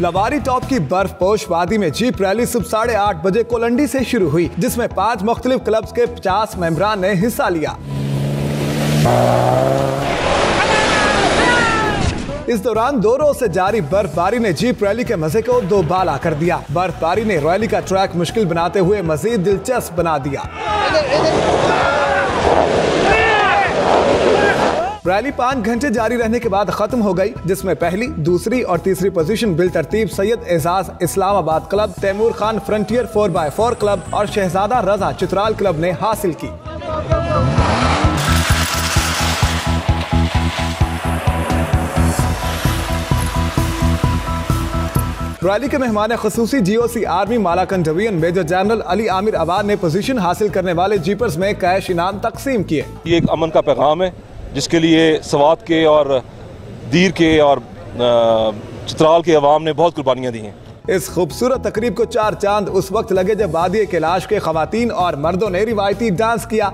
Lavari top की बर्फ़ पोश वादी में जीप रैली सुबह साढ़े आठ बजे कोलंडी से शुरू हुई, जिसमें पाँच मुख्तलिफ़ क्लब्स के पचास मेम्बरान ने हिस्सा लिया। इस दौरान दो रोज से जारी बर्फबारी ने जीप रैली के मज़े को दो बाला कर दिया। बर्फबारी ने रैली का ट्रैक मुश्किल बनाते हुए मजीद दिलचस्प बना दिया। रैली पाँच घंटे जारी रहने के बाद खत्म हो गई, जिसमें पहली, दूसरी और तीसरी पोजीशन बिल तरतीब Syed Ejaz Islamabad club, Taimur Khan frontier four by four club और शहजादा रजा चित्राल क्लब ने हासिल की। रैली के मेहमान खसूसी GOC army Malakand division major general Ali Amir Abad ने पोजीशन हासिल करने वाले जीपर्स में कैश इनाम तकसीम किए। ये एक अमन का पैगाम है जिसके लिए सवात के और दीर के और चित्राल के अवाम ने बहुत कुर्बानियाँ दी हैं। इस खूबसूरत तकरीब को चार चाँद उस वक्त लगे जब वादी कैलाश के खातन और मर्दों ने रिवायती डांस किया।